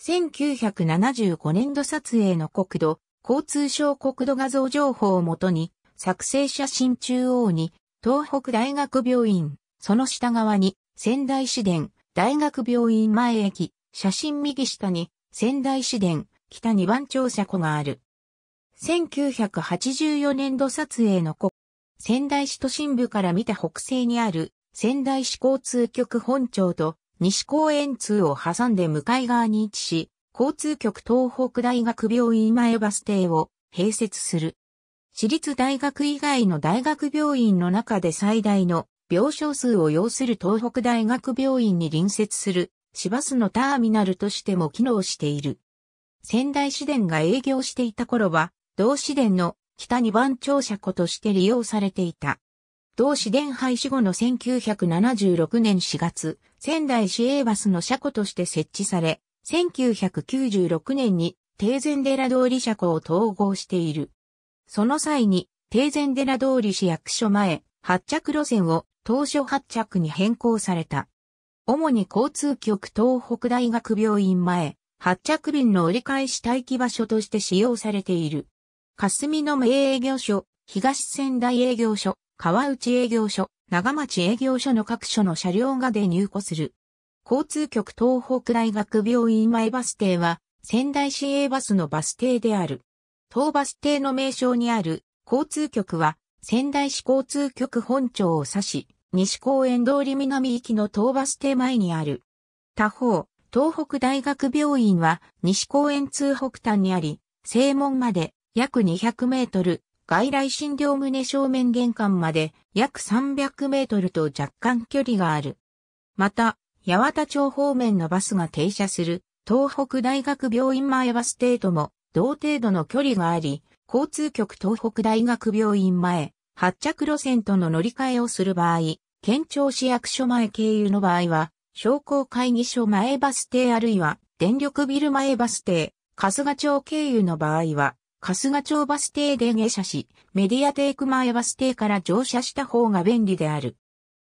1975年度撮影の国土、交通省国土画像情報をもとに、作成写真中央に、東北大学病院、その下側に、仙台市電、大学病院前駅、写真右下に、仙台市電、北2番庁舎庫がある。1984年度撮影の国、仙台市都心部から見た北西にある仙台市交通局本庁と西公園通を挟んで向かい側に位置し、交通局東北大学病院前バス停を併設する。私立大学以外の大学病院の中で最大の病床数を要する東北大学病院に隣接する市バスのターミナルとしても機能している。仙台市電が営業していた頃は、同市電の北二番庁舎庫として利用されていた。同市電廃止後の1976年4月、仙台市営バスの車庫として設置され、1996年に定前寺通り車庫を統合している。その際に、定前寺通り市役所前、発着路線を当初発着に変更された。主に交通局東北大学病院前、発着便の折り返し待機場所として使用されている。霞の名営業所、東仙台営業所、川内営業所、長町営業所の各所の車両がで入庫する。交通局東北大学病院前バス停は、仙台市営バスのバス停である。当バス停の名称にある交通局は、仙台市交通局本庁を指し、西公園通り南行きの当バス停前にある。他方、東北大学病院は西公園通北端にあり、正門まで約200メートル、外来診療棟正面玄関まで約300メートルと若干距離がある。また、八幡町方面のバスが停車する東北大学病院前バス停とも同程度の距離があり、交通局東北大学病院前、発着路線との乗り換えをする場合、県庁市役所前経由の場合は、商工会議所前バス停あるいは電力ビル前バス停、春日町経由の場合は、春日町バス停で下車し、メディアテーク前バス停から乗車した方が便利である。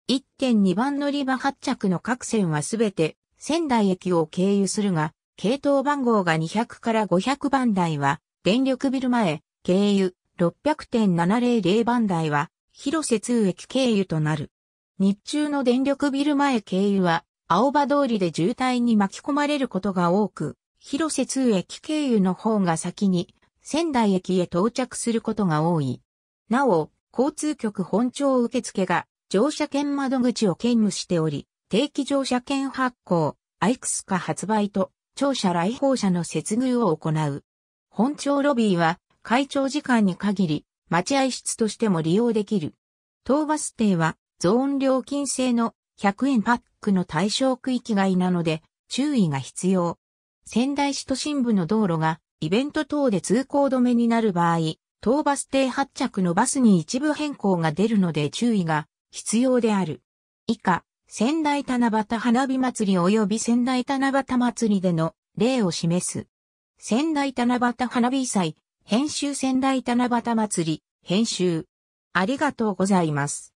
1.2番乗り場発着の各線はすべて仙台駅を経由するが、系統番号が200から500番台は、電力ビル前、経由、600.700番台は、広瀬通駅経由となる。日中の電力ビル前経由は、青葉通りで渋滞に巻き込まれることが多く、広瀬通駅経由の方が先に、仙台駅へ到着することが多い。なお、交通局本庁受付が乗車券窓口を兼務しており、定期乗車券発行、アイクス化発売と、庁舎来訪者の接遇を行う。本庁ロビーは、会長時間に限り、待合室としても利用できる。当バス停は、ゾーン料金制の100円パックの対象区域外なので、注意が必要。仙台市都心部の道路が、イベント等で通行止めになる場合、当バス停発着のバスに一部変更が出るので注意が必要である。以下、仙台七夕花火祭り及び仙台七夕祭りでの例を示す。仙台七夕花火祭、編集仙台七夕祭り、編集。ありがとうございます。